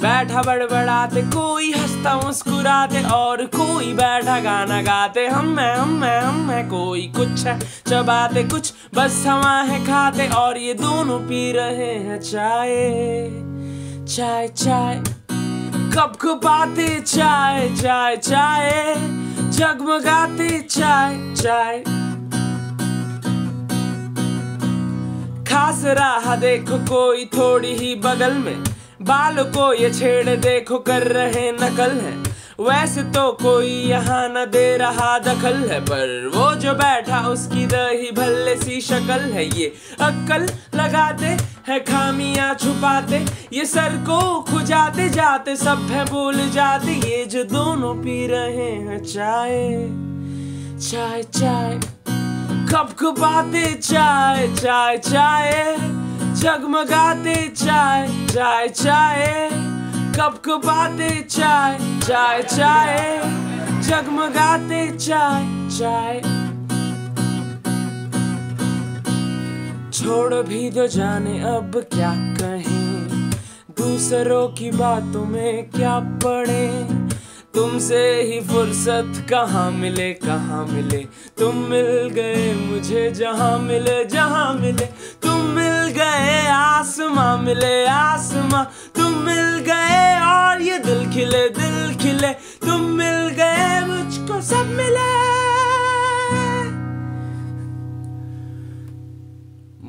बैठा बड़बड़ाते, कोई हंसता, मुस्कुराते, और कोई बैठा गाना गाते। हम मैं हम मैं हम मैं कोई कुछ है, चबाते कुछ, बस हवा है खाते। और ये दोनों पी रहे हैं चाय चाय चाय। कब खपाते, चाय चाय चाय। जगमगाते, चाय चाय। खास रहा देखो, कोई थोड़ी ही बगल में। बाल को ये छेड़ देखो कर रहे नकल है। वैसे तो कोई यहाँ न दे रहा दखल है, पर वो जो बैठा उसकी दही भल्ले सी शक्ल है। ये अक्कल लगाते है, खामियाँ छुपाते, ये सर को खुजाते जाते, सब है भूल जाते, ये जो दोनों पी रहे हैं, चाय चाय चाय कब कप कपाते, चाय चाय चाय। जगमगाते चाय चाय चाय। कप कपाते चाय चाय चाय। जगमगाते चाय चाय। छोड़ भी दो जाने अब क्या कहें? दूसरों की बातों में क्या पड़े तुमसे ही फुर्सत कहाँ मिले कहाँ मिले? तुम मिल गए मुझे, जहाँ मिले जहाँ मिले। तुम मिल गए मिले आसमां, तुम मिल गए और ये दिल खिले दिल खिले। तुम मिल गए, मुझको सब मिले।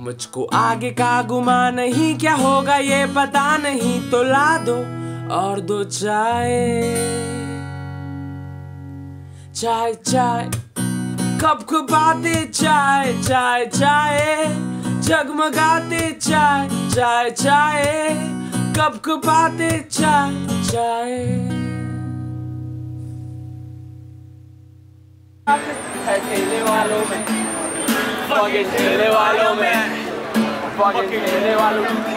मुझको आगे का गुमा नहीं, क्या होगा ये पता नहीं तो ला दो और दो चाय। चाय चाय, कब खपाते चाय चाय चाय। जगमगाते चाय चाय चाय। कब कपाते चाय चाय। ठेले वालों में ठेले वालों में ठेले वालों की